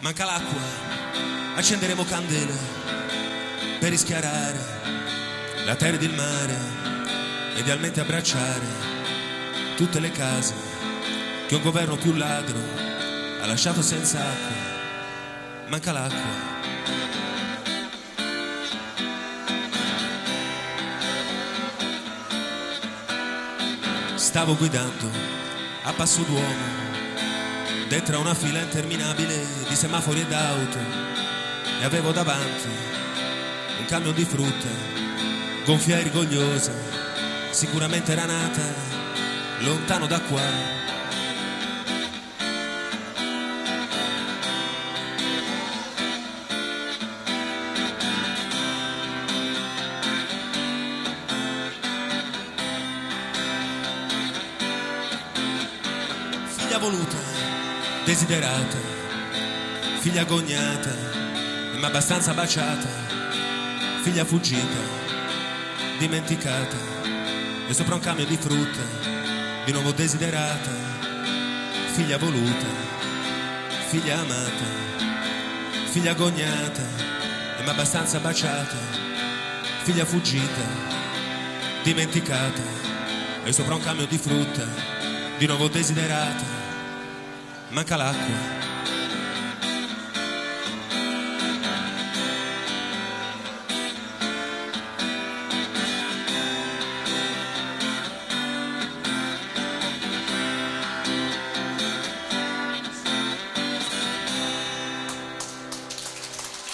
Manca l'acqua, accenderemo candele per rischiarare la terra ed il mare, idealmente abbracciare tutte le case che un governo più ladro ha lasciato senza acqua. Manca l'acqua. Stavo guidando a passo d'uomo dentro una fila interminabile di semafori ed auto. E avevo davanti un camion di frutta gonfia e rigogliosa sicuramente era nata lontano da qua. Figlia voluta, desiderata, figlia agognata, ma abbastanza baciata, figlia fuggita, dimenticata, e sopra un camion di frutta, di nuovo desiderata, figlia voluta, figlia amata, figlia agognata, ma abbastanza baciata, figlia fuggita, dimenticata, e sopra un camion di frutta, di nuovo desiderata, manca l'acqua.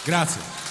Grazie.